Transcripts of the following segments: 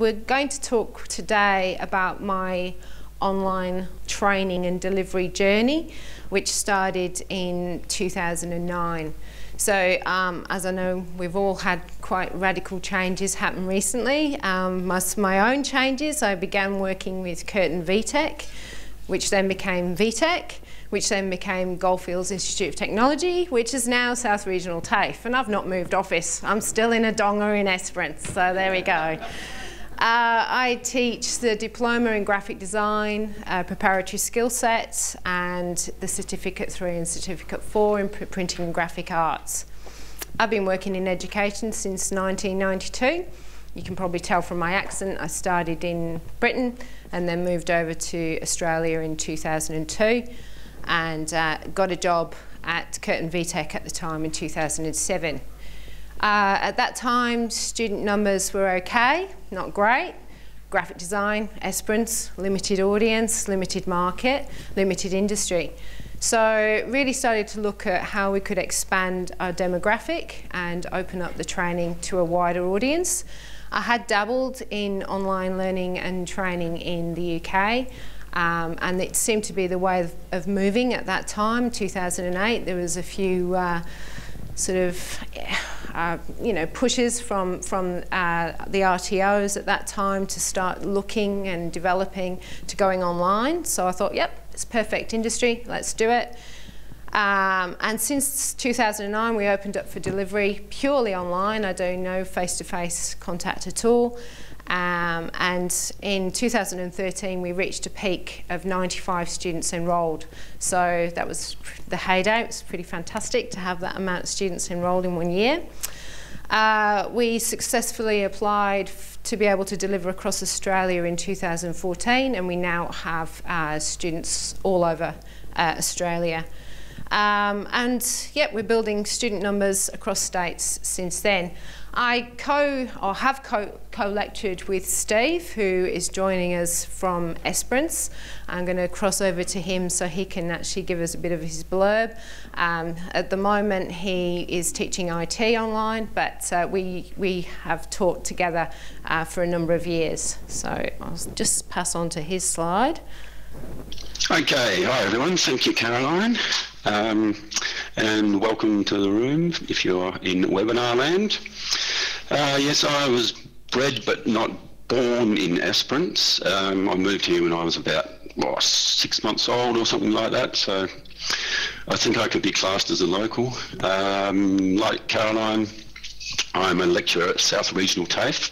We're going to talk today about my online training and delivery journey, which started in 2009. So, um, as I know, we've all had quite radical changes happen recently. Um, my, my own changes, I began working with Curtin VTEC, which then became VTEC, which then became Goldfields Institute of Technology, which is now South Regional TAFE. And I've not moved office. I'm still in a donga in Esperance, so there we go. Uh, I teach the diploma in graphic design, uh, preparatory skill sets, and the certificate three and certificate four in pr printing and graphic arts. I've been working in education since 1992. You can probably tell from my accent, I started in Britain and then moved over to Australia in 2002 and uh, got a job at Curtin VTEC at the time in 2007. Uh, at that time, student numbers were okay, not great. Graphic design, Esperance, limited audience, limited market, limited industry. So really started to look at how we could expand our demographic and open up the training to a wider audience. I had dabbled in online learning and training in the UK um, and it seemed to be the way of, of, moving at that time, 2008. There was a few uh, sort of uh, you know, pushes from, from uh, the RTOs at that time to start looking and developing to going online. So I thought, yep, it's perfect industry, let's do it. Um, and since 2009, we opened up for delivery purely online. I do no face-to-face -face contact at all. Um, and in 2013, we reached a peak of 95 students enrolled. So that was the heyday. It was pretty fantastic to have that amount of students enrolled in one year. Uh, we successfully applied to be able to deliver across Australia in 2014, and we now have uh, students all over uh, Australia. Um, and yeah, we're building student numbers across states since then. I co or have co, co lectured with Steve, who is joining us from Esperance. I'm going to cross over to him so he can actually give us a bit of his blurb. Um, at the moment, he is teaching IT online, but uh, we we have taught together uh, for a number of years. So I'll just pass on to his slide. Okay, hi everyone. Thank you, Caroline. Um, and welcome to the room if you're in webinar land. Uh, yes, I was bred but not born in Esperance. Um, I moved here when I was about well, six months old or something like that, so I think I could be classed as a local. Um, like Caroline, I'm a lecturer at South Regional TAFE,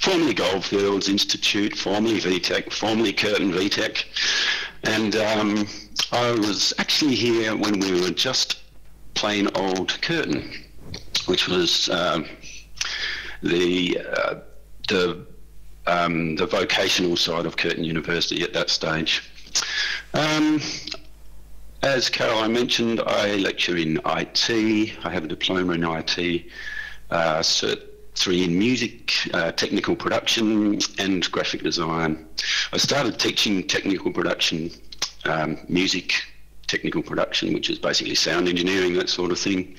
formerly Goldfields Institute, formerly VTEC, formerly Curtin VTEC, and um, I was actually here when we were just plain old Curtin, which was um, the uh, the um, the vocational side of Curtin University at that stage. Um, as Caroline mentioned, I lecture in IT. I have a diploma in IT, uh, Cert 3 in music, uh, technical production, and graphic design. I started teaching technical production, um, music, technical production, which is basically sound engineering, that sort of thing.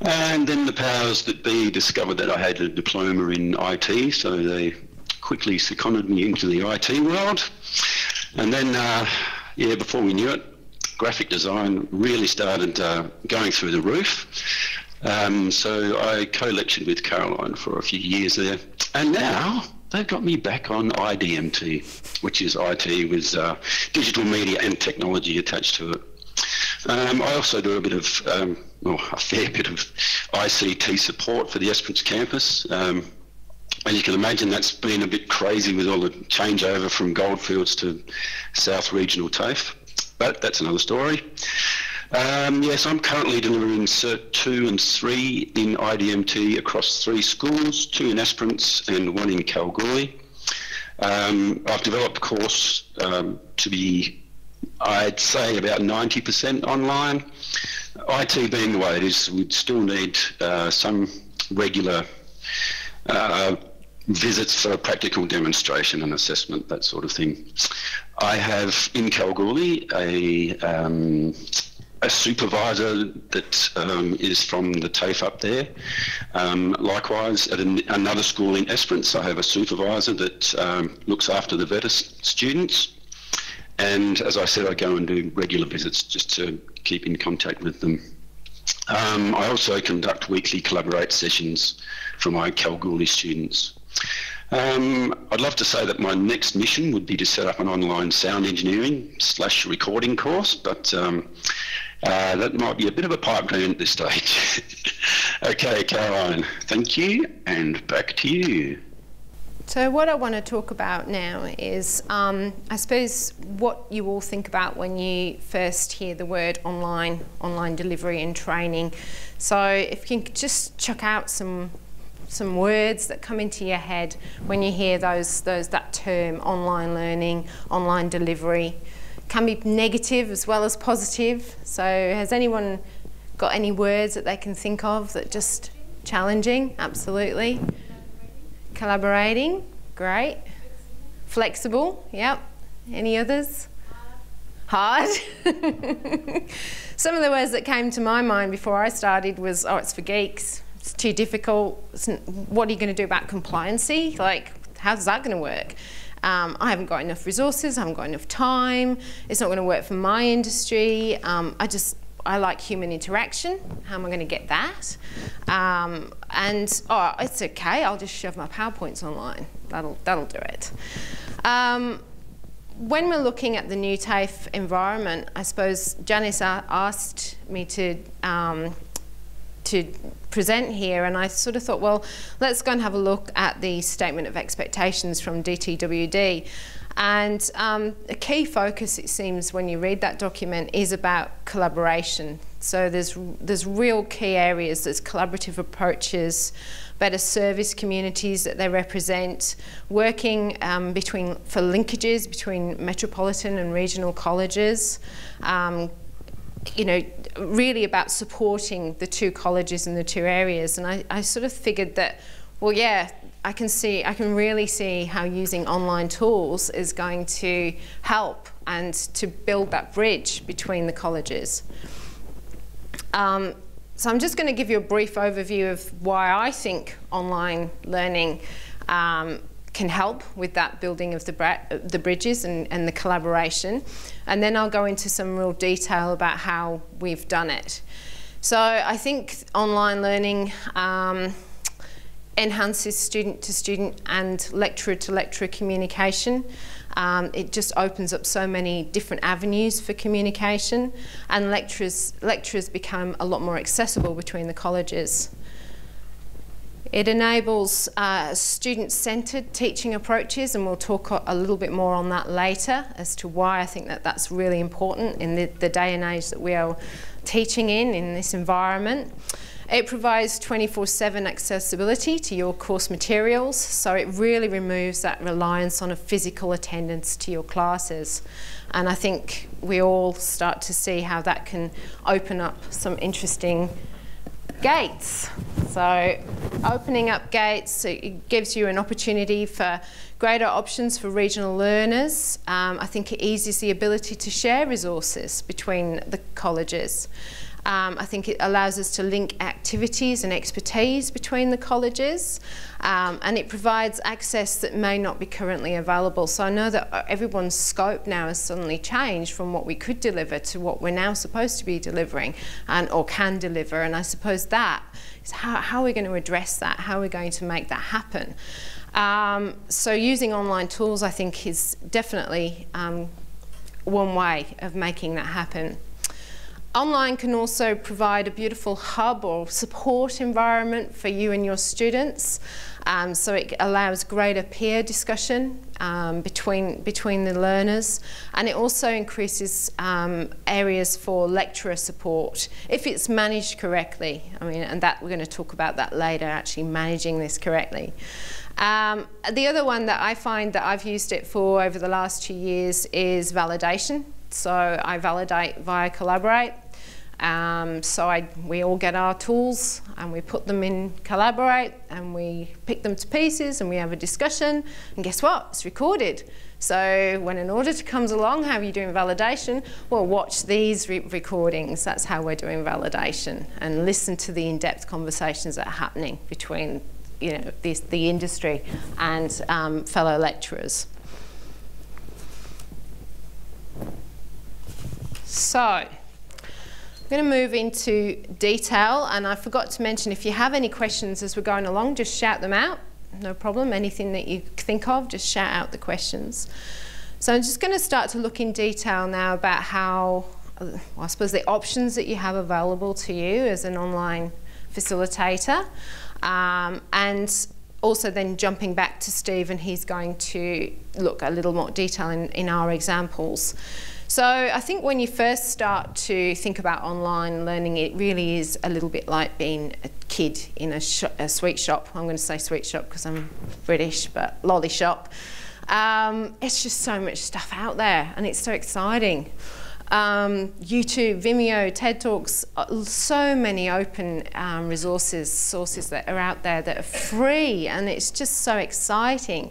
And then the powers that be discovered that I had a diploma in IT, so they quickly seconded me into the IT world. And then, uh, yeah, before we knew it, graphic design really started uh, going through the roof. Um, so I co-lectured with Caroline for a few years there. And now they've got me back on IDMT, which is IT with uh, digital media and technology attached to it. Um, I also do a bit of, um, well, a fair bit of ICT support for the Esperance campus. Um, as you can imagine, that's been a bit crazy with all the changeover from Goldfields to South Regional TAFE, but that's another story. Um, yes, I'm currently delivering Cert 2 and 3 in IDMT across three schools, two in Esperance and one in Kalgoorlie. Um, I've developed a course um, to be I'd say about 90% online. IT being the way it is, we'd still need uh, some regular uh, visits for a practical demonstration and assessment, that sort of thing. I have in Kalgoorlie a, um, a supervisor that um, is from the TAFE up there. Um, likewise, at an, another school in Esperance, I have a supervisor that um, looks after the VETA students. And as I said, I go and do regular visits just to keep in contact with them. Um, I also conduct weekly collaborate sessions for my Kalgoorlie students. Um, I'd love to say that my next mission would be to set up an online sound engineering slash recording course, but um, uh, that might be a bit of a pipe dream at this stage. okay, Caroline, thank you, and back to you. So what I want to talk about now is, um, I suppose, what you all think about when you first hear the word online, online delivery and training. So if you can just chuck out some some words that come into your head when you hear those those that term online learning, online delivery, can be negative as well as positive. So has anyone got any words that they can think of that just challenging? Absolutely. Collaborating, great. Flexible, yep. Any others? Hard. Some of the words that came to my mind before I started was, oh, it's for geeks. It's too difficult. It's, what are you going to do about compliancy? Like, how's that going to work? Um, I haven't got enough resources, I haven't got enough time, it's not going to work for my industry. Um, I just, I like human interaction. How am I going to get that? Um, and oh, it's okay. I'll just shove my powerpoints online. That'll that'll do it. Um, when we're looking at the new TAFE environment, I suppose Janice asked me to um, to present here and I sort of thought well let's go and have a look at the statement of expectations from DTWD and um, a key focus it seems when you read that document is about collaboration. So there's there's real key areas there's collaborative approaches better service communities that they represent working um, between for linkages between metropolitan and regional colleges um, you know, really about supporting the two colleges in the two areas. And I, I sort of figured that, well, yeah, I can see, I can really see how using online tools is going to help and to build that bridge between the colleges. Um, so I'm just going to give you a brief overview of why I think online learning um, can help with that building of the, the bridges and, and the collaboration. And then I'll go into some real detail about how we've done it. So I think online learning um, enhances student to student and lecturer to lecturer communication. Um, it just opens up so many different avenues for communication and lecturers, lecturers become a lot more accessible between the colleges. It enables uh, student-centred teaching approaches and we'll talk a little bit more on that later as to why I think that that's really important in the, the day and age that we are teaching in, in this environment. It provides 24-7 accessibility to your course materials, so it really removes that reliance on a physical attendance to your classes. And I think we all start to see how that can open up some interesting gates. So opening up gates it gives you an opportunity for greater options for regional learners. Um, I think it eases the ability to share resources between the colleges. Um, I think it allows us to link activities and expertise between the colleges um, and it provides access that may not be currently available. So I know that uh, everyone's scope now has suddenly changed from what we could deliver to what we're now supposed to be delivering and or can deliver and I suppose that is how, how are we going to address that? How are we going to make that happen? Um, so using online tools I think is definitely um, one way of making that happen. Online can also provide a beautiful hub or support environment for you and your students. Um, so it allows greater peer discussion um, between, between the learners and it also increases um, areas for lecturer support if it's managed correctly. I mean, and that we're going to talk about that later, actually managing this correctly. Um, the other one that I find that I've used it for over the last two years is validation. So I validate via Collaborate Um, so I, we all get our tools and we put them in Collaborate and we pick them to pieces and we have a discussion and guess what? It's recorded. So when an auditor comes along, how are you doing validation? Well, watch these re recordings. That's how we're doing validation and listen to the in-depth conversations that are happening between you know, this, the industry and um, fellow lecturers. So, going to move into detail, and I forgot to mention if you have any questions as we're going along, just shout them out. No problem. Anything that you think of, just shout out the questions. So I'm just going to start to look in detail now about how, well, I suppose, the options that you have available to you as an online facilitator, um, and also then jumping back to Steve, and he's going to look a little more detail in, in our examples. So I think when you first start to think about online learning, it really is a little bit like being a kid in a, a sweet shop. I'm going to say sweet shop because I'm British, but lolly shop. Um, it's just so much stuff out there and it's so exciting. Um, YouTube, Vimeo, TED Talks, uh, so many open um, resources, sources that are out there that are free and it's just so exciting.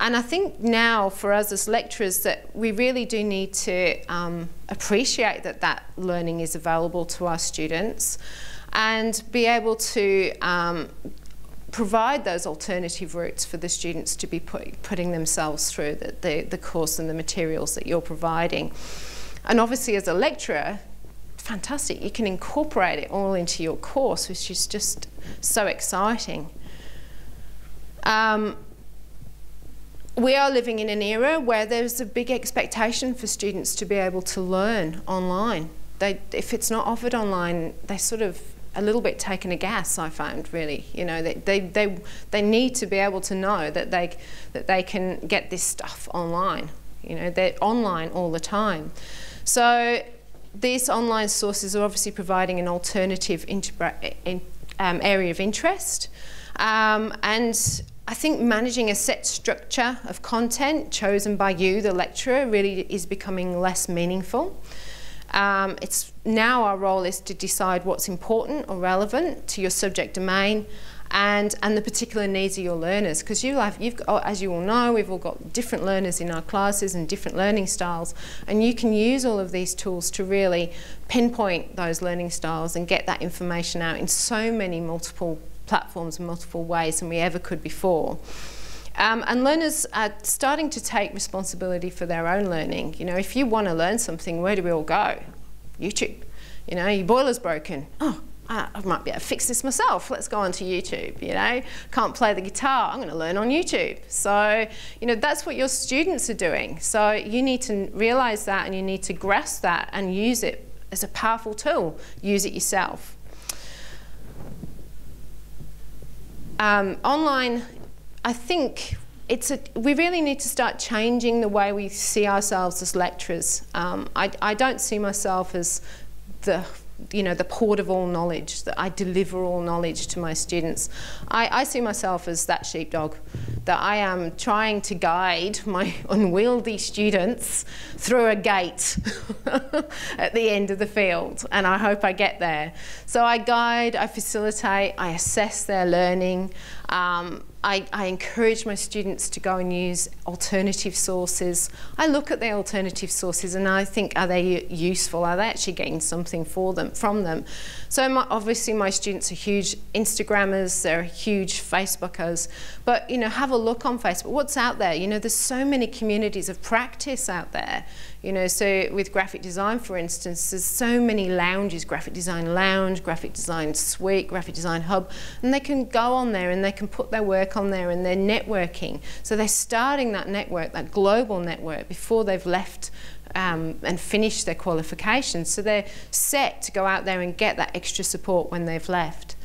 And I think now for us as lecturers that we really do need to um, appreciate that that learning is available to our students and be able to um, provide those alternative routes for the students to be put, putting themselves through the, the, the course and the materials that you're providing. And obviously as a lecturer, fantastic, you can incorporate it all into your course, which is just so exciting. Um, we are living in an era where there's a big expectation for students to be able to learn online. They, if it's not offered online, they sort of a little bit taken a gas. I found really, you know, they, they, they, they need to be able to know that they that they can get this stuff online. You know, they're online all the time. So these online sources are obviously providing an alternative in, um, area of interest, um, and I think managing a set structure of content chosen by you, the lecturer, really is becoming less meaningful. Um, it's now our role is to decide what's important or relevant to your subject domain and, and the particular needs of your learners. Because you have, you've as you all know, we've all got different learners in our classes and different learning styles, and you can use all of these tools to really pinpoint those learning styles and get that information out in so many multiple platforms in multiple ways than we ever could before. Um, and learners are starting to take responsibility for their own learning. You know, if you want to learn something, where do we all go? YouTube. You know, your boiler's broken. Oh, I might be able to fix this myself. Let's go onto YouTube, you know. Can't play the guitar, I'm going to learn on YouTube. So, you know, that's what your students are doing. So you need to realise that and you need to grasp that and use it as a powerful tool. Use it yourself. Um, online, I think it's a, we really need to start changing the way we see ourselves as lecturers. Um, I, I don't see myself as the you know, the port of all knowledge, that I deliver all knowledge to my students. I, I, see myself as that sheepdog, that I am trying to guide my unwieldy students through a gate at the end of the field, and I hope I get there. So I guide, I facilitate, I assess their learning, um, I, I, encourage my students to go and use alternative sources. I look at the alternative sources and I think, are they useful? Are they actually getting something for them from them? So my, obviously my students are huge Instagrammers, they're huge Facebookers, but you know, have a look on Facebook. What's out there? You know, there's so many communities of practice out there. You know, so with graphic design, for instance, there's so many lounges, graphic design lounge, graphic design suite, graphic design hub, and they can go on there and they can put their work on there and they're networking. So they're starting that network, that global network, before they've left um, and finished their qualifications. So they're set to go out there and get that extra support when they've left.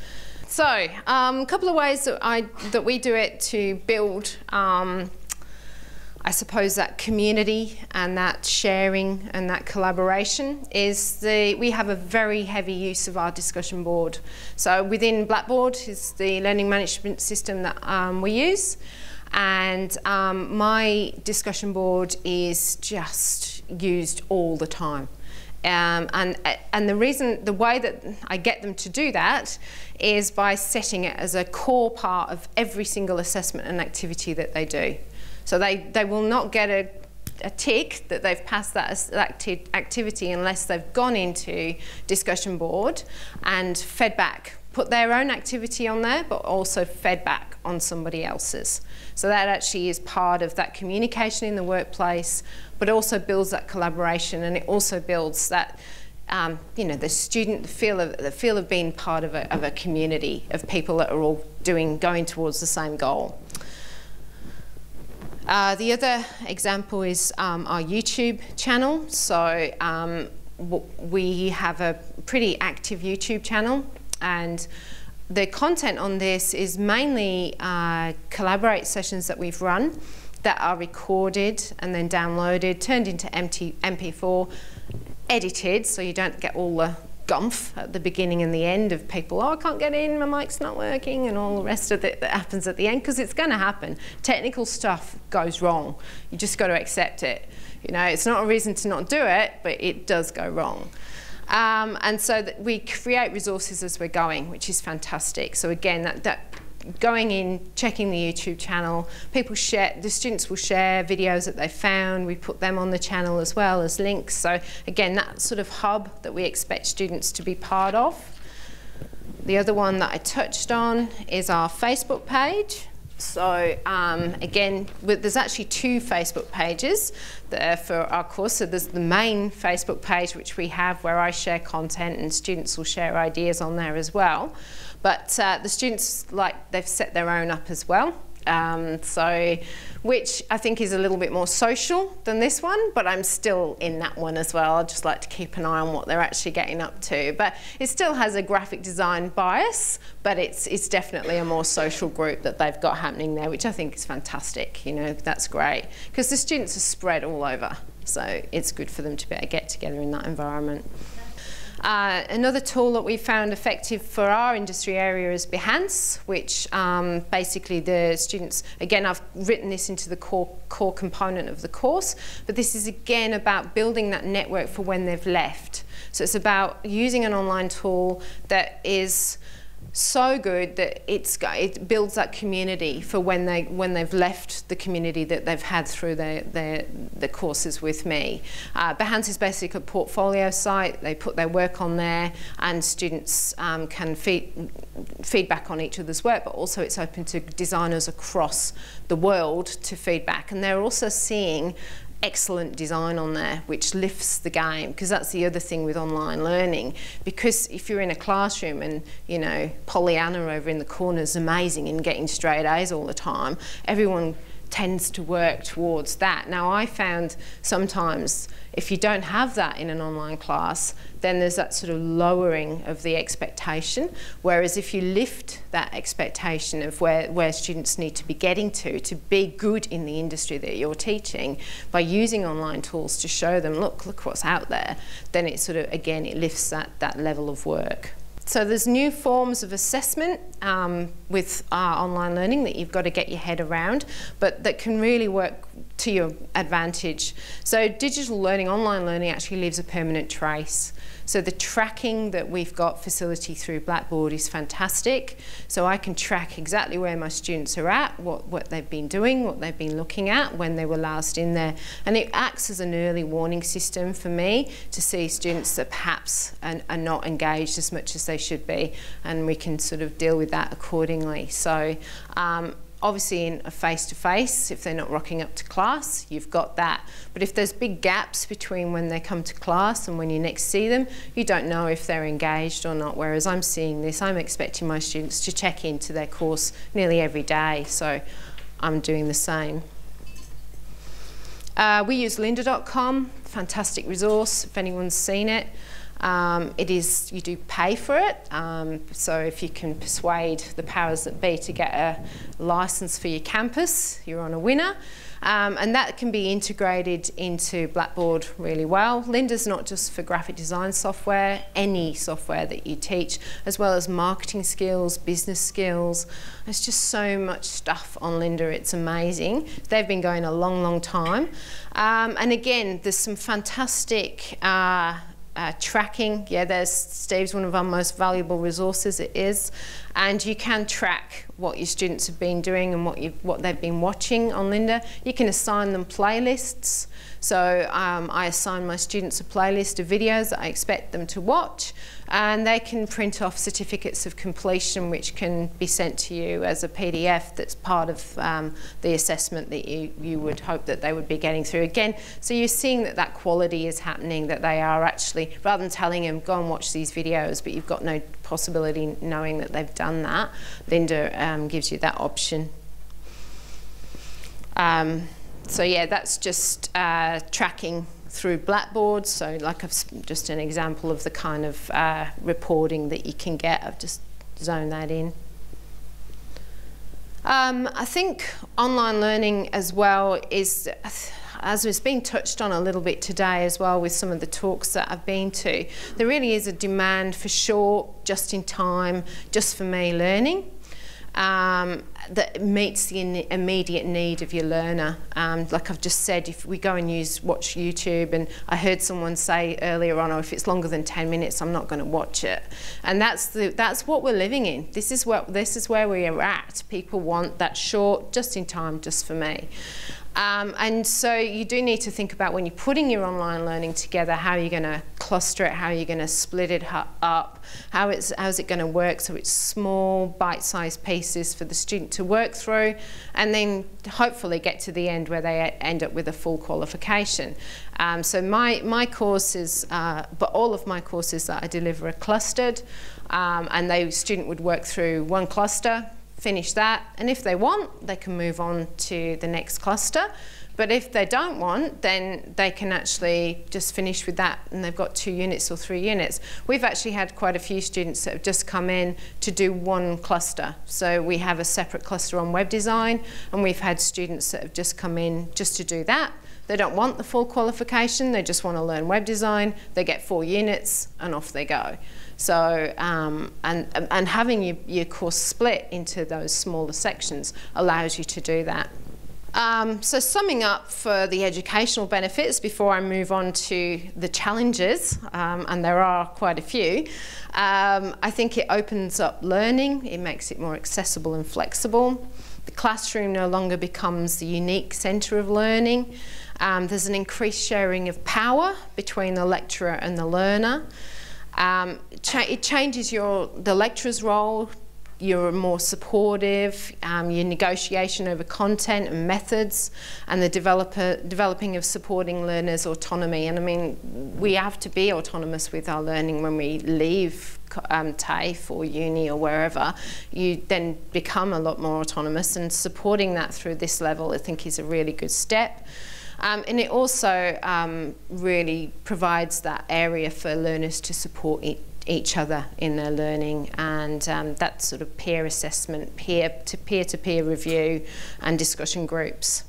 So um, a couple of ways that, I, that we do it to build um, I suppose that community and that sharing and that collaboration is the, we have a very heavy use of our discussion board. So within Blackboard is the learning management system that um, we use. And um, my discussion board is just used all the time. Um, and, and the reason, the way that I get them to do that is by setting it as a core part of every single assessment and activity that they do. So they, they will not get a, a tick that they've passed that, that activity unless they've gone into discussion board and fed back put their own activity on there, but also fed back on somebody else's. So that actually is part of that communication in the workplace, but also builds that collaboration and it also builds that, um, you know, the student feel of, the feel of being part of a, of a community of people that are all doing, going towards the same goal. Uh, the other example is um, our YouTube channel. So um, we have a pretty active YouTube channel and the content on this is mainly uh, collaborate sessions that we've run that are recorded and then downloaded, turned into empty MP4, edited so you don't get all the gumph at the beginning and the end of people, oh, I can't get in, my mic's not working, and all the rest of it that happens at the end, because it's going to happen. Technical stuff goes wrong. You just got to accept it. You know, it's not a reason to not do it, but it does go wrong. Um, and so we create resources as we're going, which is fantastic. So again, that, that going in, checking the YouTube channel, people share, the students will share videos that they found, we put them on the channel as well as links. So again, that sort of hub that we expect students to be part of. The other one that I touched on is our Facebook page. So um, again, there's actually two Facebook pages for our course. So there's the main Facebook page, which we have where I share content and students will share ideas on there as well. But uh, the students, like, they've set their own up as well. Um, so, which I think is a little bit more social than this one, but I'm still in that one as well. I just like to keep an eye on what they're actually getting up to. But it still has a graphic design bias, but it's it's definitely a more social group that they've got happening there, which I think is fantastic. You know, that's great because the students are spread all over, so it's good for them to be able to get together in that environment. Uh, another tool that we found effective for our industry area is Behance, which um, basically the students, again, I've written this into the core, core component of the course, but this is again about building that network for when they've left. So it's about using an online tool that is so good that it's it builds that community for when they when they've left the community that they've had through their their, the courses with me. Uh, Behance is basically a portfolio site. They put their work on there, and students um, can feed feedback on each other's work. But also, it's open to designers across the world to feedback, and they're also seeing excellent design on there, which lifts the game, because that's the other thing with online learning. Because if you're in a classroom and, you know, Pollyanna over in the corner is amazing and getting straight A's all the time, everyone tends to work towards that. Now, I found sometimes if you don't have that in an online class, then there's that sort of lowering of the expectation. Whereas if you lift that expectation of where, where students need to be getting to, to be good in the industry that you're teaching, by using online tools to show them, look, look what's out there, then it sort of, again, it lifts that, that level of work. So there's new forms of assessment um, with uh, online learning that you've got to get your head around, but that can really work to your advantage. So digital learning, online learning actually leaves a permanent trace. So the tracking that we've got facility through Blackboard is fantastic. So I can track exactly where my students are at, what, what they've been doing, what they've been looking at, when they were last in there. And it acts as an early warning system for me to see students that perhaps are, are not engaged as much as they should be. And we can sort of deal with that accordingly. So um, obviously in a face-to-face, if they're not rocking up to class, you've got that. But if there's big gaps between when they come to class and when you next see them, you don't know if they're engaged or not. Whereas I'm seeing this, I'm expecting my students to check into their course nearly every day. So I'm doing the same. Uh, we use lynda.com, fantastic resource if anyone's seen it. Um, it is, you do pay for it, um, so if you can persuade the powers that be to get a licence for your campus, you're on a winner. Um, and that can be integrated into Blackboard really well. Lynda's not just for graphic design software, any software that you teach, as well as marketing skills, business skills. There's just so much stuff on Lynda, it's amazing. They've been going a long, long time. Um, and again, there's some fantastic uh, uh, tracking. Yeah, there's Steve's one of our most valuable resources. It is, and you can track what your students have been doing and what you what they've been watching on Lynda. You can assign them playlists. So um, I assign my students a playlist of videos that I expect them to watch, and they can print off certificates of completion, which can be sent to you as a PDF. That's part of um, the assessment that you you would hope that they would be getting through. Again, so you're seeing that that quality is happening, that they are actually rather than telling them go and watch these videos, but you've got no possibility knowing that they've done that. Lynda um, gives you that option. Um, so yeah, that's just uh, tracking through Blackboard. So like I've just an example of the kind of uh, reporting that you can get. I've just zoned that in. Um, I think online learning as well is, as was being touched on a little bit today as well with some of the talks that I've been to, there really is a demand for short, just in time, just for me learning um, that meets the immediate need of your learner. Um, like I've just said, if we go and use watch YouTube, and I heard someone say earlier on, oh, if it's longer than 10 minutes, I'm not going to watch it. And that's the that's what we're living in. This is what this is where we are at. People want that short, just in time, just for me. Um, and so you do need to think about when you're putting your online learning together, how you're going to cluster it, how are you're going to split it up, how it's, how's it going to work so it's small, bite-sized pieces for the student to work through, and then hopefully get to the end where they end up with a full qualification. Um, so my, my courses, uh, but all of my courses that I deliver are clustered, um, and the student would work through one cluster, finish that. And if they want, they can move on to the next cluster. But if they don't want, then they can actually just finish with that and they've got two units or three units. We've actually had quite a few students that have just come in to do one cluster. So we have a separate cluster on web design and we've had students that have just come in just to do that. They don't want the full qualification, they just want to learn web design. They get four units and off they go. So, um, and, and having your, your course split into those smaller sections allows you to do that. Um, so summing up for the educational benefits before I move on to the challenges, um, and there are quite a few, um, I think it opens up learning, it makes it more accessible and flexible. The classroom no longer becomes the unique centre of learning. Um, there's an increased sharing of power between the lecturer and the learner. Um, cha it changes your the lecturer's role. You're more supportive. Um, your negotiation over content and methods, and the developer developing of supporting learners' autonomy. And I mean, we have to be autonomous with our learning when we leave um, TAFE or uni or wherever, you then become a lot more autonomous and supporting that through this level I think is a really good step. Um, and it also um, really provides that area for learners to support e each other in their learning and um, that sort of peer assessment, peer to peer to peer review and discussion groups.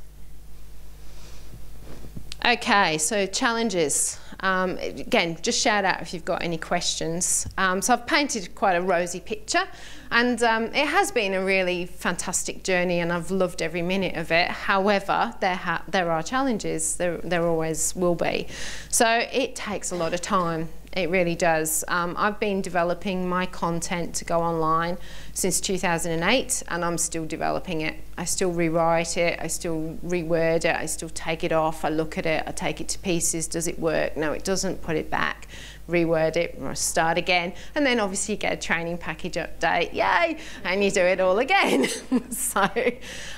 Okay, so challenges. Um, again, just shout out if you've got any questions. Um, so I've painted quite a rosy picture and um, it has been a really fantastic journey and I've loved every minute of it. However, there, there are challenges, there, there always will be. So it takes a lot of time. It really does. Um, I've been developing my content to go online since 2008 and I'm still developing it. I still rewrite it, I still reword it, I still take it off, I look at it, I take it to pieces, does it work? No, it doesn't, put it back reword it start again. And then obviously you get a training package update, yay, and you do it all again. so,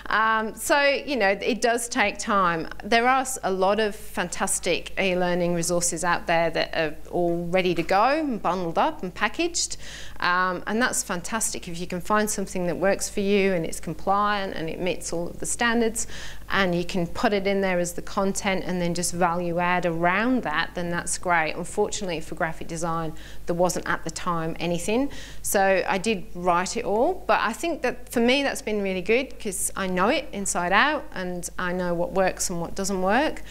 um, so, you know, it does take time. There are a lot of fantastic e-learning resources out there that are all ready to go and bundled up and packaged. Um, and that's fantastic if you can find something that works for you and it's compliant and it meets all of the standards and you can put it in there as the content and then just value add around that, then that's great. Unfortunately for graphic design, there wasn't at the time anything. So I did write it all, but I think that for me that's been really good because I know it inside out and I know what works and what doesn't work.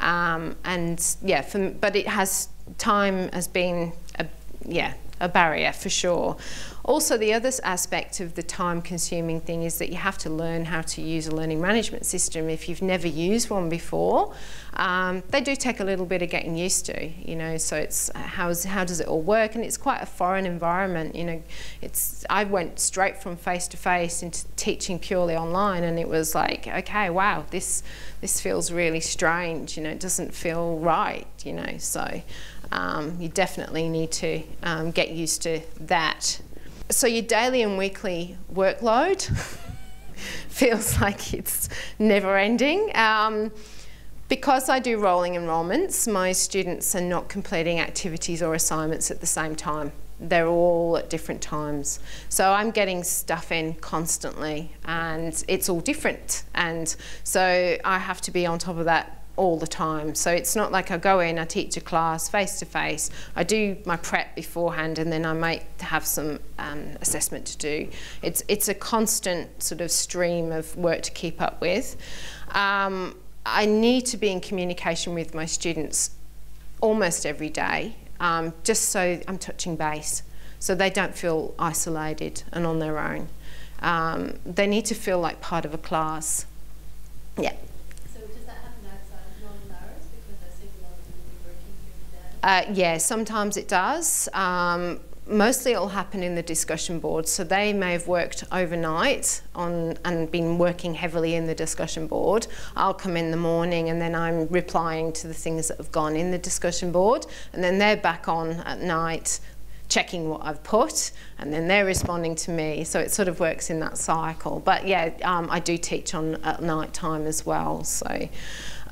Um, and yeah, for, but it has, time has been, a, yeah, a barrier for sure. Also, the other aspect of the time consuming thing is that you have to learn how to use a learning management system if you've never used one before. Um, they do take a little bit of getting used to, you know, so it's how's, how does it all work? And it's quite a foreign environment, you know. It's, I went straight from face to face into teaching purely online and it was like, okay, wow, this, this feels really strange, you know, it doesn't feel right, you know, so um, you definitely need to um, get used to that so your daily and weekly workload feels like it's never ending. Um, because I do rolling enrolments, my students are not completing activities or assignments at the same time. They're all at different times. So I'm getting stuff in constantly and it's all different. And so I have to be on top of that all the time. So it's not like I go in, I teach a class face to face, I do my prep beforehand and then I might have some um, assessment to do. It's, it's a constant sort of stream of work to keep up with. Um, I need to be in communication with my students almost every day, um, just so I'm touching base, so they don't feel isolated and on their own. Um, they need to feel like part of a class. Yeah. Uh, yeah, sometimes it does. Um, mostly it'll happen in the discussion board. So they may have worked overnight on and been working heavily in the discussion board. I'll come in the morning and then I'm replying to the things that have gone in the discussion board and then they're back on at night checking what I've put and then they're responding to me. So it sort of works in that cycle. But yeah, um, I do teach on at night time as well. So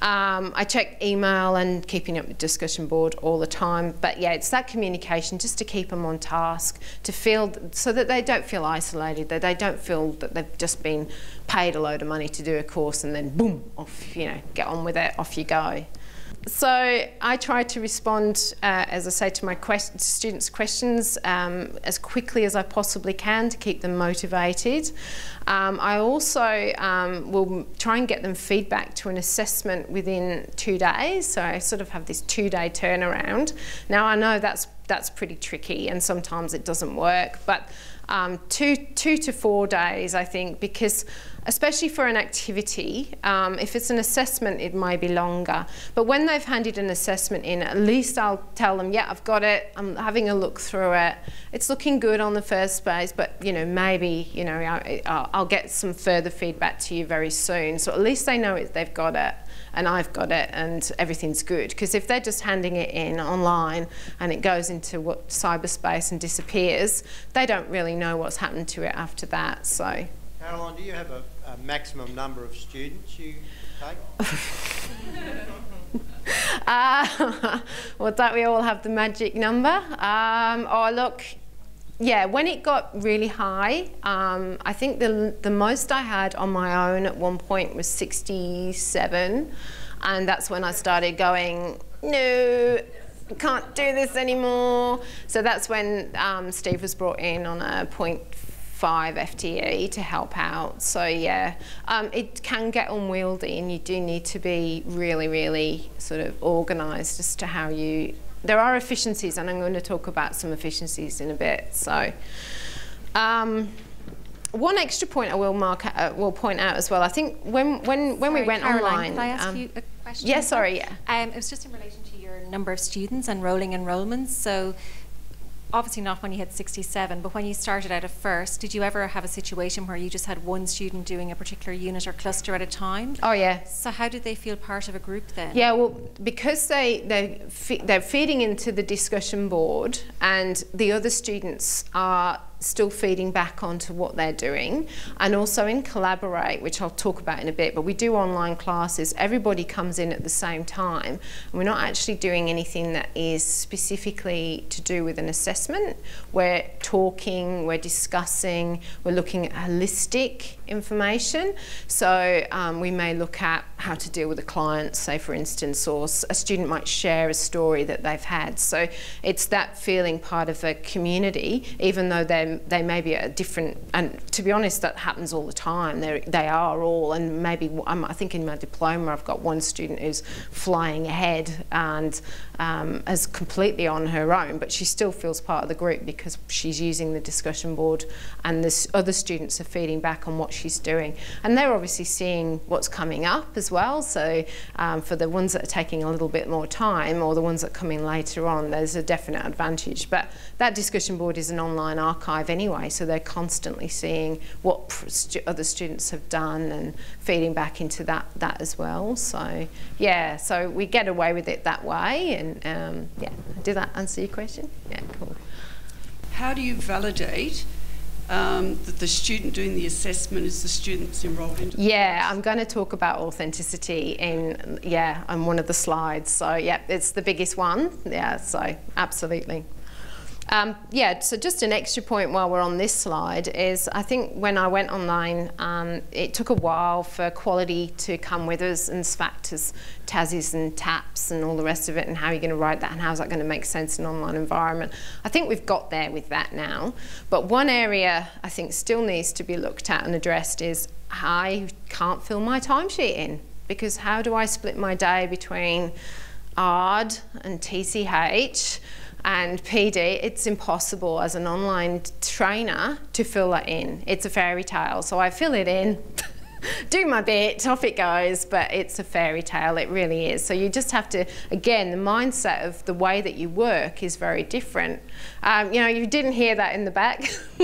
um, I check email and keeping up with discussion board all the time. But yeah, it's that communication just to keep them on task, to feel so that they don't feel isolated, that they don't feel that they've just been paid a load of money to do a course and then boom, off, you know, get on with it, off you go. So I try to respond, uh, as I say, to my quest students' questions um, as quickly as I possibly can to keep them motivated. Um, I also um, will try and get them feedback to an assessment within two days. So I sort of have this two-day turnaround. Now I know that's that's pretty tricky, and sometimes it doesn't work, but um, two two to four days, I think, because especially for an activity. Um, if it's an assessment, it might be longer. But when they've handed an assessment in, at least I'll tell them, yeah, I've got it. I'm having a look through it. It's looking good on the first page, but you know, maybe you know, I, will get some further feedback to you very soon. So at least they know it, they've got it. And I've got it, and everything's good. Because if they're just handing it in online and it goes into what cyberspace and disappears, they don't really know what's happened to it after that. So. Caroline, do you have a, a maximum number of students you take? uh, well, don't we all have the magic number? Um, oh, look, yeah, when it got really high, um, I think the, the most I had on my own at one point was 67. And that's when I started going, no, can't do this anymore. So that's when um, Steve was brought in on a point five FTE to help out. So yeah, um, it can get unwieldy and you do need to be really, really sort of organised as to how you, there are efficiencies and I'm going to talk about some efficiencies in a bit. So um, one extra point I will mark uh, will point out as well. I think when when when sorry, we went Caroline, online, can I ask um, you a question? Yeah, sorry, yeah. Um, it was just in relation to your number of students and rolling enrolments. So obviously not when you hit 67, but when you started out at first, did you ever have a situation where you just had one student doing a particular unit or cluster at a time? Oh yeah. So how did they feel part of a group then? Yeah, well, because they they they're feeding into the discussion board, and the other students are still feeding back onto what they're doing and also in Collaborate, which I'll talk about in a bit, but we do online classes. Everybody comes in at the same time and we're not actually doing anything that is specifically to do with an assessment. We're talking, we're discussing, we're looking at holistic information. So um, we may look at how to deal with a client, say for instance, or a student might share a story that they've had. So it's that feeling part of a community, even though they they may be a different. And to be honest, that happens all the time. They they are all, and maybe I think in my diploma I've got one student who's flying ahead and um, is completely on her own, but she still feels part of the group because she's using the discussion board, and the other students are feeding back on what she's doing, and they're obviously seeing what's coming up as well. So um, for the ones that are taking a little bit more time or the ones that are coming later on, there's a definite advantage. But that discussion board is an online archive anyway, so they're constantly seeing what other students have done and feeding back into that that as well. So yeah, so we get away with it that way, and um, yeah, did that answer your question? Yeah, cool. How do you validate um, that the student doing the assessment is the students enrolled into Yeah, I'm going to talk about authenticity in, yeah, on one of the slides. So, yeah, it's the biggest one. Yeah, so absolutely. Um, yeah, so just an extra point while we're on this slide is I think when I went online, um, it took a while for quality to come with us and factors, TASIs and TAPS and all the rest of it and how you're going to write that and how's that going to make sense in an online environment. I think we've got there with that now. But one area I think still needs to be looked at and addressed is I can't fill my timesheet in because how do I split my day between ARD and TCH and PD, it's impossible as an online trainer to fill that in. It's a fairy tale. So I fill it in, do my bit, off it goes, but it's a fairy tale, it really is. So you just have to, again, the mindset of the way that you work is very different. Um, you know, you didn't hear that in the back.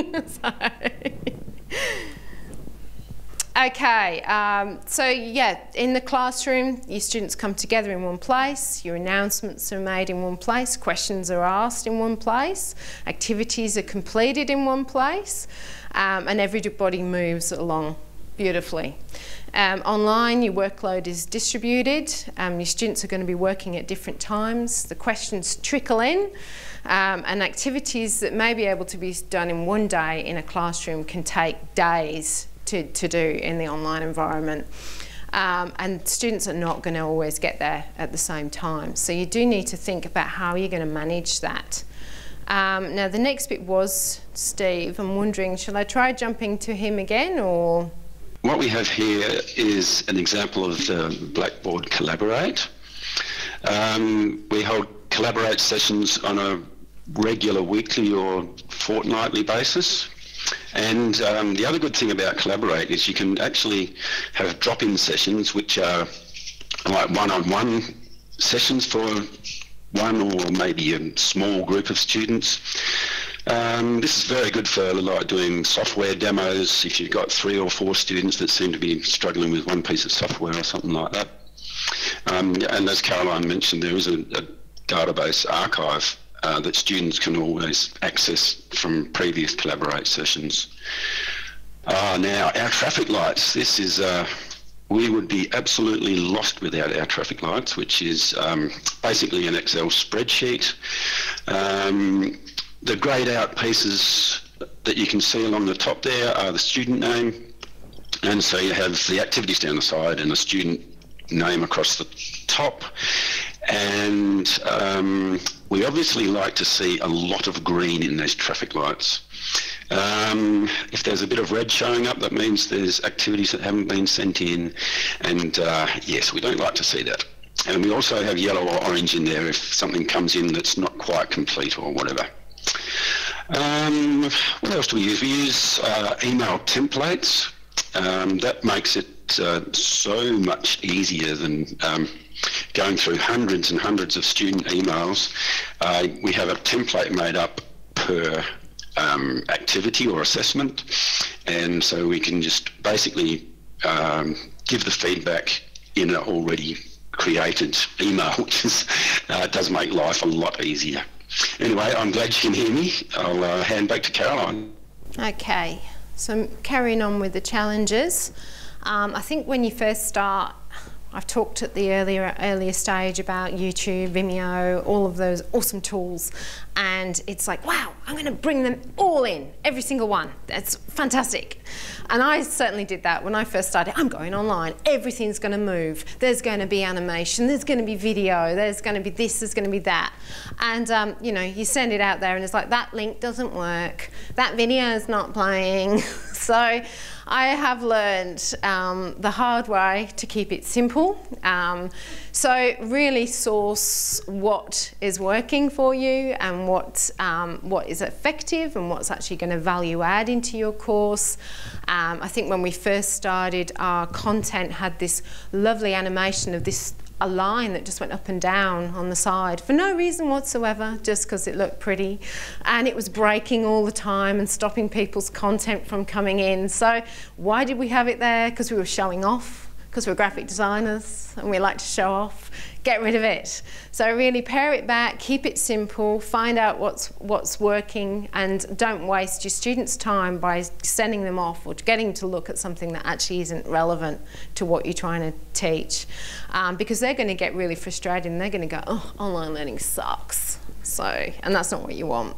Okay, um, so yeah, in the classroom, your students come together in one place, your announcements are made in one place, questions are asked in one place, activities are completed in one place, um, and everybody moves along beautifully. Um, online, your workload is distributed, um, your students are going to be working at different times, the questions trickle in, um, and activities that may be able to be done in one day in a classroom can take days to, to do in the online environment. Um, and students are not going to always get there at the same time. So you do need to think about how you're going to manage that. Um, now the next bit was Steve. I'm wondering, shall I try jumping to him again or? What we have here is an example of the Blackboard Collaborate. Um, we hold Collaborate sessions on a regular weekly or fortnightly basis. And um, the other good thing about Collaborate is you can actually have drop-in sessions, which are like one-on-one sessions for one or maybe a small group of students. Um, this is very good for like doing software demos if you've got three or four students that seem to be struggling with one piece of software or something like that. Um, and as Caroline mentioned, there is a, a database archive uh, that students can always access from previous Collaborate sessions. Uh, now, our traffic lights, this is, uh, we would be absolutely lost without our traffic lights, which is um, basically an Excel spreadsheet. Um, the greyed out pieces that you can see along the top there are the student name, and so you have the activities down the side and the student name across the top. And um, we obviously like to see a lot of green in those traffic lights. Um, if there's a bit of red showing up, that means there's activities that haven't been sent in. And uh, yes, we don't like to see that. And we also have yellow or orange in there if something comes in that's not quite complete or whatever. Um, what else do we use? We use uh, email templates. Um, that makes it uh, so much easier than um, going through hundreds and hundreds of student emails. Uh, we have a template made up per um, activity or assessment, and so we can just basically um, give the feedback in an already created email, which is, uh, does make life a lot easier. Anyway, I'm glad you can hear me. I'll uh, hand back to Caroline. Okay, so carrying on with the challenges. Um, I think when you first start I've talked at the earlier earlier stage about YouTube, Vimeo, all of those awesome tools, and it's like, wow, I'm going to bring them all in, every single one. That's fantastic. And I certainly did that when I first started. I'm going online. Everything's going to move. There's going to be animation. There's going to be video. There's going to be this. There's going to be that. And um, you know, you send it out there, and it's like that link doesn't work. That video is not playing. so. I have learned um, the hard way to keep it simple. Um, so really source what is working for you and what, um, what is effective and what's actually going to value add into your course. Um, I think when we first started, our content had this lovely animation of this a line that just went up and down on the side for no reason whatsoever, just because it looked pretty. And it was breaking all the time and stopping people's content from coming in. So, why did we have it there? Because we were showing off because we're graphic designers and we like to show off, get rid of it. So really pare it back, keep it simple, find out what's, what's working and don't waste your students' time by sending them off or getting to look at something that actually isn't relevant to what you're trying to teach. Um, because they're going to get really frustrated and they're going to go, oh, online learning sucks. So, and that's not what you want.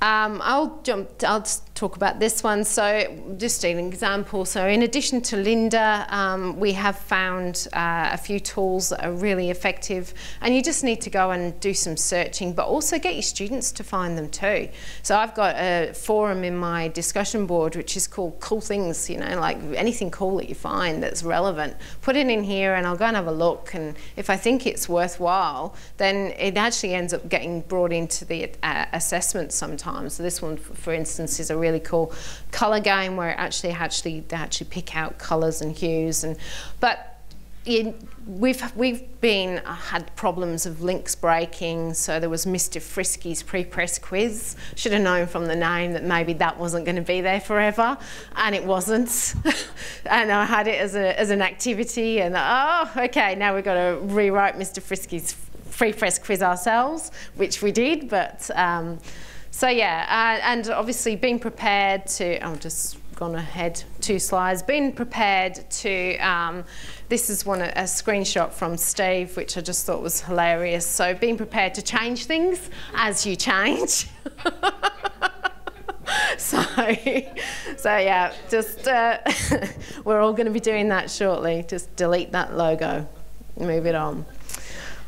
Um, I'll jump, I'll talk about this one. So just an example. So in addition to Lynda, um, we have found uh, a few tools that are really effective and you just need to go and do some searching, but also get your students to find them too. So I've got a forum in my discussion board, which is called cool things, you know, like anything cool that you find that's relevant. Put it in here and I'll go and have a look. And if I think it's worthwhile, then it actually ends up getting brought into the uh, assessment sometimes. So this one, for instance, is a really cool color game where actually actually they actually pick out colors and hues and but in, we've we've been uh, had problems of links breaking. So there was Mr. Frisky's pre-press quiz. Should have known from the name that maybe that wasn't going to be there forever, and it wasn't. and I had it as a as an activity, and oh, okay, now we've got to rewrite Mr. Frisky's pre-press quiz ourselves, which we did, but. Um, so yeah, uh, and obviously being prepared to, I'm just gone ahead two slides, being prepared to, um, this is one, a screenshot from Steve, which I just thought was hilarious. So being prepared to change things as you change. so, so yeah, just, uh, we're all going to be doing that shortly. Just delete that logo, move it on.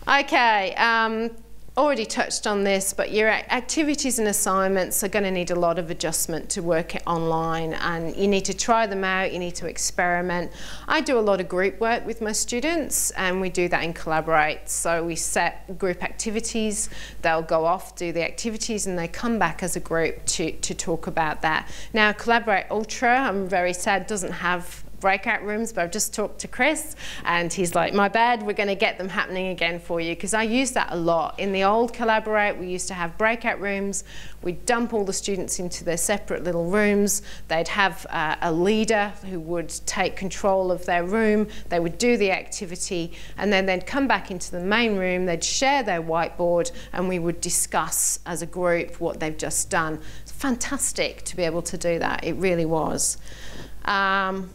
Okay, um, already touched on this, but your activities and assignments are going to need a lot of adjustment to work online and you need to try them out, you need to experiment. I do a lot of group work with my students and we do that in Collaborate. So we set group activities, they'll go off, do the activities and they come back as a group to, to talk about that. Now Collaborate Ultra, I'm very sad, doesn't have breakout rooms, but I've just talked to Chris and he's like, my bad, we're going to get them happening again for you because I use that a lot. In the old Collaborate, we used to have breakout rooms. We'd dump all the students into their separate little rooms. They'd have uh, a leader who would take control of their room. They would do the activity and then they'd come back into the main room. They'd share their whiteboard and we would discuss as a group what they've just done. It's fantastic to be able to do that. It really was. Um,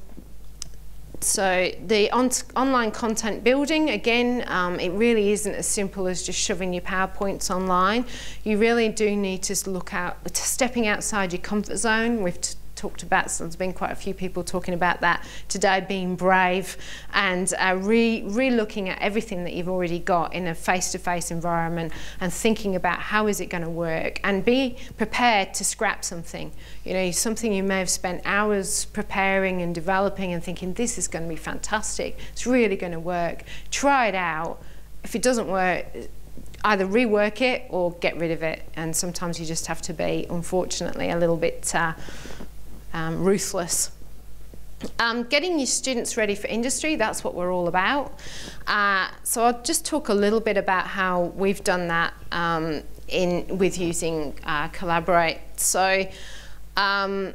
so the on online content building, again, um, it really isn't as simple as just shoving your PowerPoints online. You really do need to look out, stepping outside your comfort zone. We've talked about, so there's been quite a few people talking about that today, being brave and uh, re, re-looking at everything that you've already got in a face-to-face environment and thinking about how is it going to work and be prepared to scrap something. You know, something you may have spent hours preparing and developing and thinking, this is going to be fantastic, it's really going to work. Try it out. If it doesn't work, either rework it or get rid of it. And sometimes you just have to be, unfortunately, a little bit uh, um, ruthless. Um, getting your students ready for industry, that's what we're all about. Uh, so I'll just talk a little bit about how we've done that um, in with using uh, Collaborate. So um,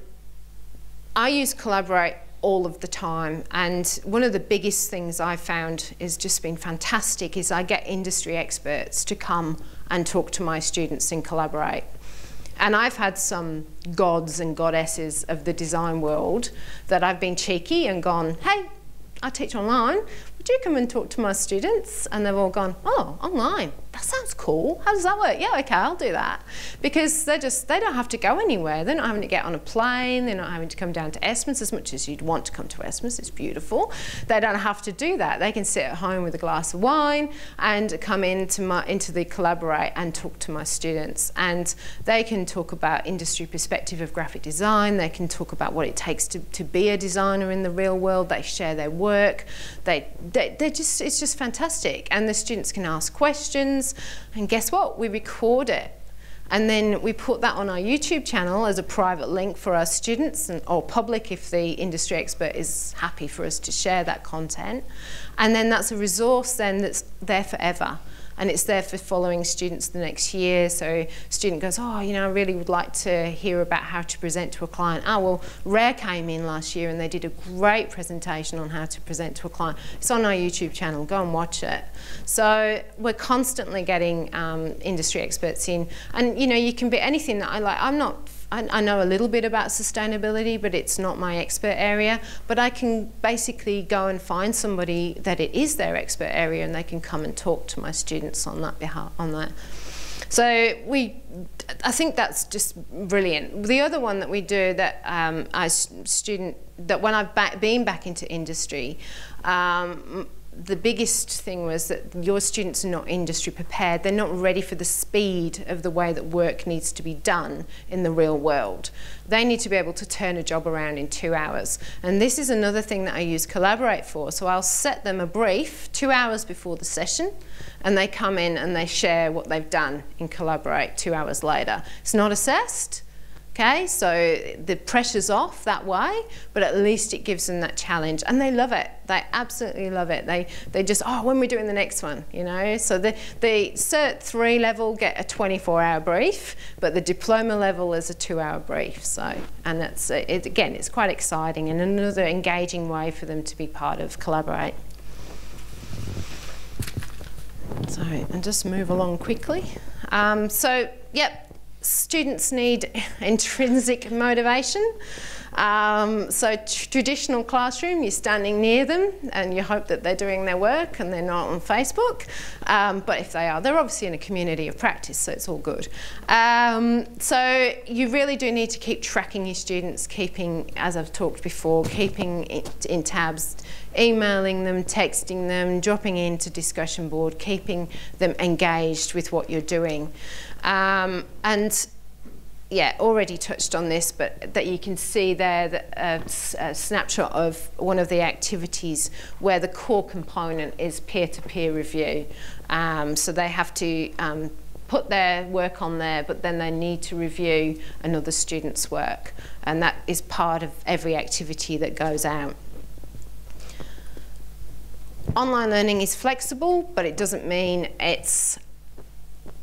I use Collaborate all of the time and one of the biggest things I've found has just been fantastic is I get industry experts to come and talk to my students and collaborate. And I've had some gods and goddesses of the design world that I've been cheeky and gone, hey, I teach online. would you come and talk to my students? And they've all gone, oh, online. That sounds cool. How does that work? Yeah, okay, I'll do that. Because they just, they don't have to go anywhere. They're not having to get on a plane. They're not having to come down to Esperance as much as you'd want to come to Esperance. It's beautiful. They don't have to do that. They can sit at home with a glass of wine and come into, my, into the Collaborate and talk to my students. And they can talk about industry perspective of graphic design. They can talk about what it takes to, to be a designer in the real world. They share their work. They, they, they're just, it's just fantastic. And the students can ask questions. And guess what? We record it. And then we put that on our YouTube channel as a private link for our students and, or public if the industry expert is happy for us to share that content. And then that's a resource then that's there forever and it's there for following students the next year. So student goes, oh, you know, I really would like to hear about how to present to a client. Oh, well, Rare came in last year and they did a great presentation on how to present to a client. It's on our YouTube channel, go and watch it. So we're constantly getting um, industry experts in. And, you know, you can be anything that I like. I'm not I, I, know a little bit about sustainability, but it's not my expert area. But I can basically go and find somebody that it is their expert area, and they can come and talk to my students on that behalf on that. So we, I think that's just brilliant. The other one that we do that um, student that when I've back, been back into industry. Um, the biggest thing was that your students are not industry prepared. They're not ready for the speed of the way that work needs to be done in the real world. They need to be able to turn a job around in two hours. And this is another thing that I use Collaborate for. So I'll set them a brief two hours before the session, and they come in and they share what they've done in Collaborate two hours later. It's not assessed. Okay, so the pressure's off that way, but at least it gives them that challenge, and they love it. They absolutely love it. They they just oh, when are we're doing the next one, you know. So the the Cert three level get a 24-hour brief, but the diploma level is a two-hour brief. So and that's it, again, it's quite exciting and another engaging way for them to be part of collaborate. So and just move along quickly. Um, so yep, students need intrinsic motivation. Um, so traditional classroom, you're standing near them and you hope that they're doing their work and they're not on Facebook. Um, but if they are, they're obviously in a community of practice, so it's all good. Um, so you really do need to keep tracking your students, keeping, as I've talked before, keeping it in tabs, emailing them, texting them, dropping into discussion board, keeping them engaged with what you're doing. Um, and yeah, already touched on this, but that you can see there that, uh, a snapshot of one of the activities where the core component is peer-to-peer -peer review. Um, so they have to um, put their work on there, but then they need to review another student's work. And that is part of every activity that goes out. Online learning is flexible, but it doesn't mean it's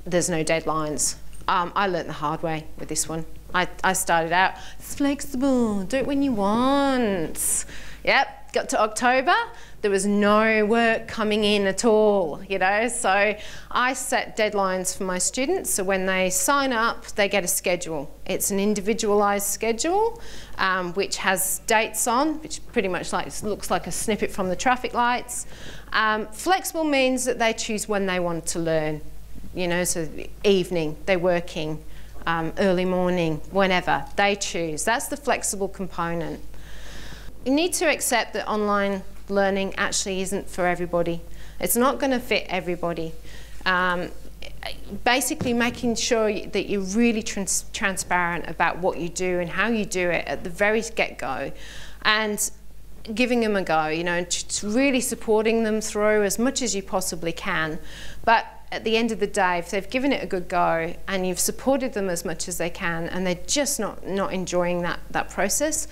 there's no deadlines. Um, I learnt the hard way with this one. I, I started out, it's flexible, do it when you want. Yep, got to October, there was no work coming in at all, you know. So I set deadlines for my students. So when they sign up, they get a schedule. It's an individualised schedule, um, which has dates on, which pretty much like looks like a snippet from the traffic lights. Um, flexible means that they choose when they want to learn you know, so evening, they're working, um, early morning, whenever, they choose. That's the flexible component. You need to accept that online learning actually isn't for everybody. It's not going to fit everybody. Um, basically making sure that you're really trans transparent about what you do and how you do it at the very get-go and giving them a go, you know, really supporting them through as much as you possibly can. But at the end of the day, if they've given it a good go and you've supported them as much as they can and they're just not, not enjoying that, that process,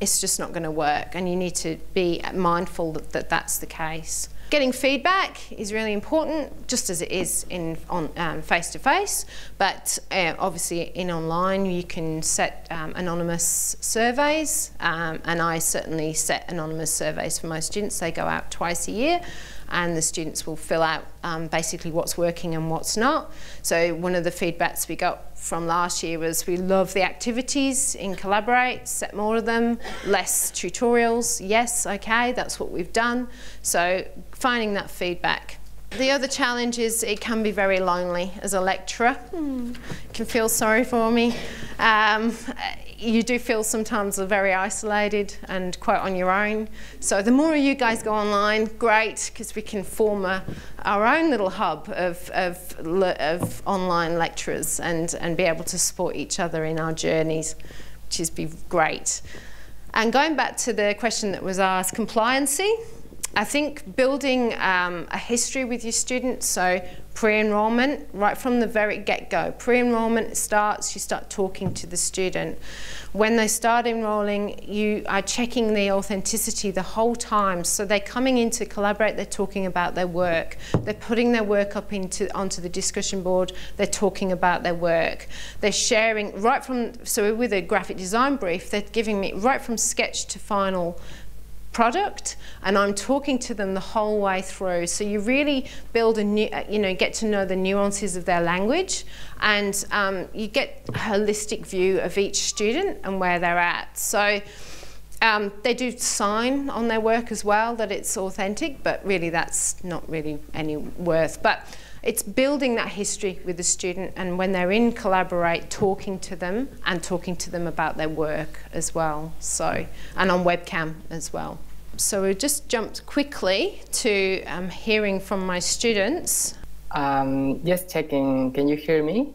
it's just not going to work. And you need to be mindful that, that that's the case. Getting feedback is really important, just as it is in on um, face-to-face. But uh, obviously, in online, you can set um, anonymous surveys, um, and I certainly set anonymous surveys for my students. They go out twice a year, and the students will fill out um, basically what's working and what's not. So one of the feedbacks we got from last year was we love the activities in Collaborate, set more of them, less tutorials. Yes, okay, that's what we've done. So finding that feedback. The other challenge is it can be very lonely as a lecturer. Hmm. can feel sorry for me. Um, you do feel sometimes very isolated and quite on your own. So the more you guys go online, great, because we can form a, our own little hub of, of, of online lecturers and, and be able to support each other in our journeys, which is be great. And going back to the question that was asked, compliancy. I think building um, a history with your students, so pre-enrollment, right from the very get-go. Pre-enrollment starts, you start talking to the student. When they start enrolling, you are checking the authenticity the whole time. So they're coming in to collaborate, they're talking about their work. They're putting their work up into onto the discussion board, they're talking about their work. They're sharing right from, so with a graphic design brief, they're giving me right from sketch to final product and I'm talking to them the whole way through. So you really build a new, uh, you know, get to know the nuances of their language and um, you get a holistic view of each student and where they're at. So um, they do sign on their work as well that it's authentic, but really that's not really any worth. But it's building that history with the student and when they're in Collaborate, talking to them and talking to them about their work as well. So, and on webcam as well. So we just jumped quickly to um, hearing from my students. Um, yes, checking. Can you hear me?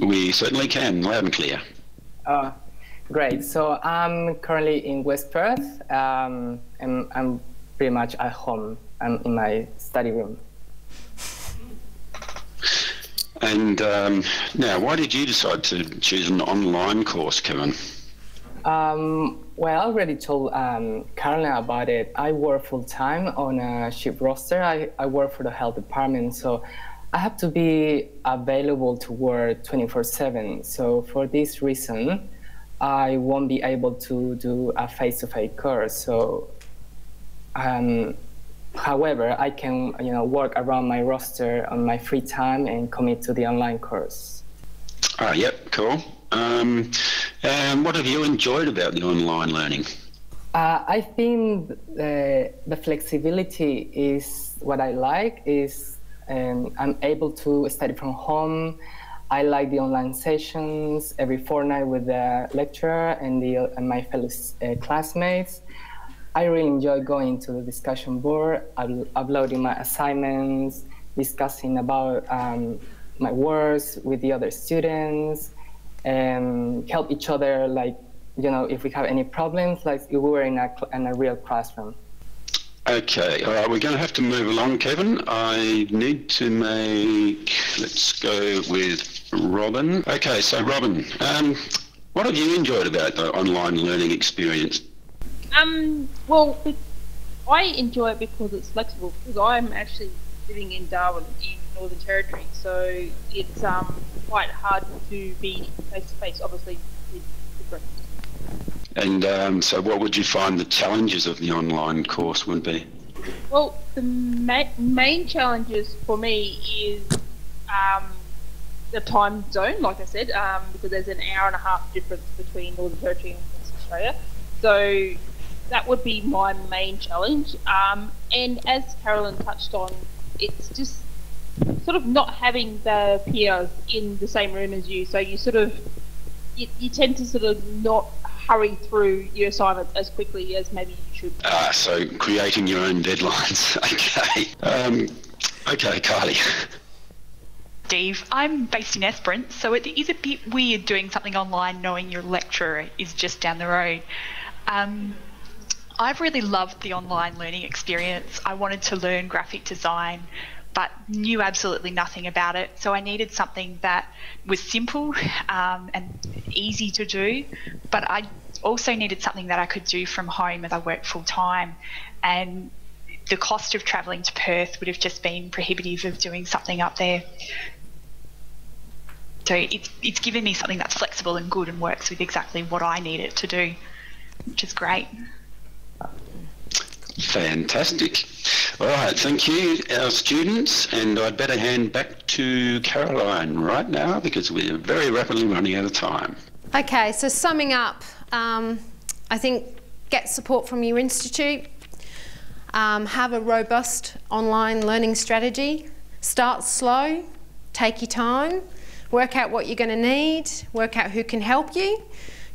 We certainly can, loud and clear. Uh, great. So I'm currently in West Perth. Um, and I'm pretty much at home. I'm in my study room. And um, now, why did you decide to choose an online course, Kevin? Um, well, I already told um, Caroline about it. I work full time on a shift roster. I, I work for the health department, so I have to be available to work 24 7. So, for this reason, I won't be able to do a face to face course. So, um, however, I can you know work around my roster on my free time and commit to the online course. Ah, yep, cool. Um, and what have you enjoyed about the online learning? Uh, I think the, the flexibility is what I like. Is um, I'm able to study from home. I like the online sessions every fortnight with the lecturer and, the, and my fellow uh, classmates. I really enjoy going to the discussion board, uploading my assignments, discussing about um, my works with the other students, and help each other like you know if we have any problems like if we were in a, in a real classroom. Okay all right we're going to have to move along kevin. I need to make let's go with robin. Okay so robin um, what have you enjoyed about the online learning experience um well i enjoy it because it's flexible because i'm actually living in darwin in northern territory so it's um quite hard to be face to face. Obviously, it's different. And um, so, what would you find the challenges of the online course would be? Well, the ma- main challenges for me is um, the time zone, like I said, um, because there's an hour and a half difference between Northern Territory and West Australia. So that would be my main challenge. Um, and as Caroline touched on, it's just sort of not having the peers in the same room as you, so you sort of you, you tend to sort of not hurry through your assignments as quickly as maybe you should. Ah, so creating your own deadlines. okay. Um, okay, Carly. Steve, I'm based in Esperance, so it is a bit weird doing something online knowing your lecturer is just down the road. Um, I've really loved the online learning experience. I wanted to learn graphic design but knew absolutely nothing about it. So I needed something that was simple um, and easy to do, but I also needed something that I could do from home as I worked full time. And the cost of travelling to Perth would have just been prohibitive of doing something up there. So it's, it's given me something that's flexible and good and works with exactly what I need it to do, which is great. Fantastic. All right, thank you, our students, and I'd better hand back to Caroline right now because we're very rapidly running out of time. Okay, so summing up, um, I think get support from your institute, um, have a robust online learning strategy, start slow, take your time, work out what you're going to need, work out who can help you,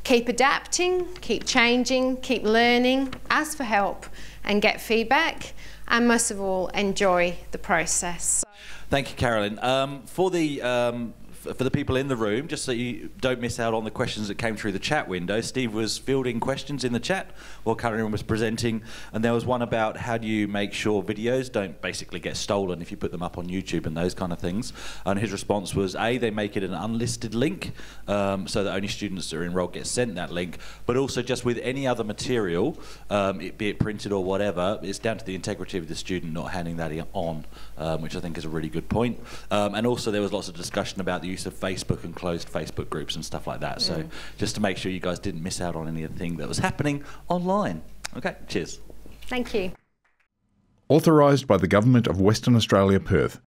keep adapting, keep changing, keep learning, ask for help and get feedback, and most of all, enjoy the process. Thank you, Caroline. Um, for the um, for the people in the room, just so you don't miss out on the questions that came through the chat window, Steve was fielding questions in the chat while Karen was presenting, and there was one about how do you make sure videos don't basically get stolen if you put them up on YouTube and those kind of things. And his response was A, they make it an unlisted link um, so that only students that are enrolled get sent that link, but also just with any other material, um, it, be it printed or whatever, it's down to the integrity of the student not handing that on, um, which I think is a really good point. Um, and also there was lots of discussion about the use of Facebook and closed Facebook groups and stuff like that. So just to make sure you guys didn't miss out on anything that was happening online. Okay, cheers. Thank you. Authorised by the Government of Western Australia, Perth.